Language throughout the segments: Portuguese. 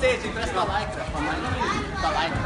Sede, empresta a lycra. A. Lycra.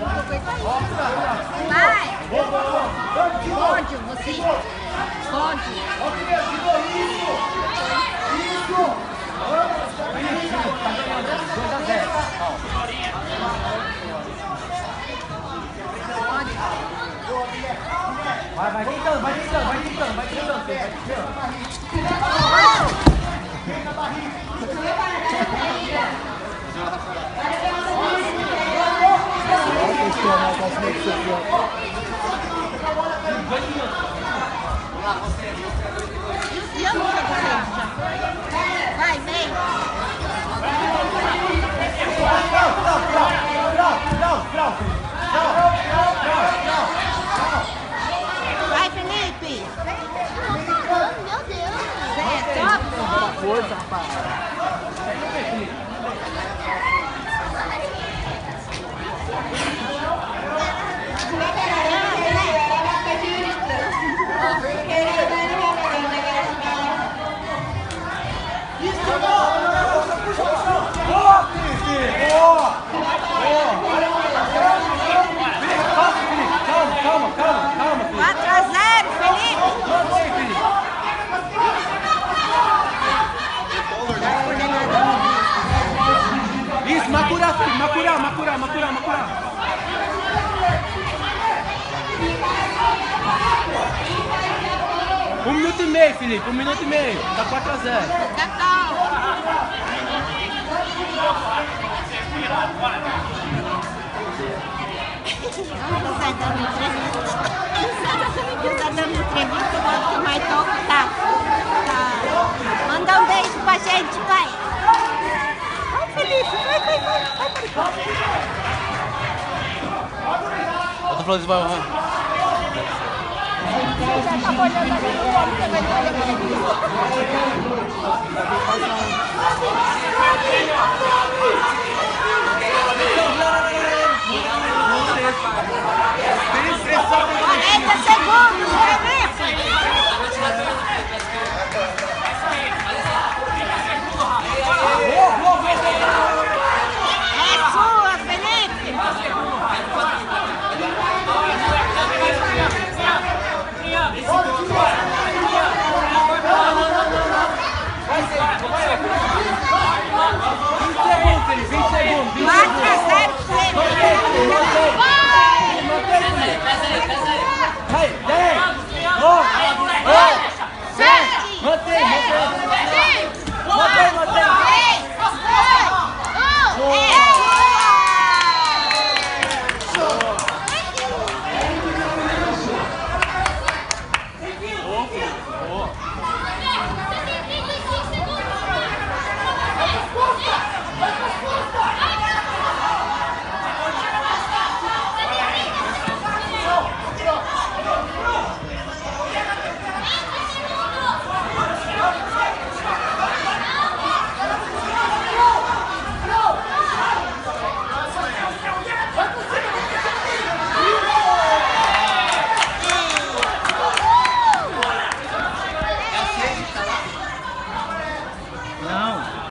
vai pódio, você, você, você tira foto, né? Vai! Zé! Ainda não, não chamou. Chamou? O cara que ficou coitado. Vai! Pódio, você. Pódio. Vai, vai tentando, vai tentando, vai tentando, vai tentando, vai tentando. Não sei você já foi? Vai, vem! Vai, Felipe! Meu Deus. Zé, top! Força, rapaz. Boa, Felipe! Boa! Boa! Felipe, calma, Felipe. Calma, calma, calma, calma, Felipe. 4 a 0, Felipe! Vamos aí, Felipe. Isso, macurar, Felipe. Macurar, macurar, macurar, macurar. Um minuto e meio, Felipe. Um minuto e meio. Tá 4 a 0. Tá calma! Não sai dando entrevista. Sai dando entrevista, gosto que o Maitoco tá. tá. Manda um beijo pra gente, vai! Vai, Felipe! Vai, vai, vai! Vai, Falando isso, vai, vai. Já tá olhando ali no homem, você vai olhando ali.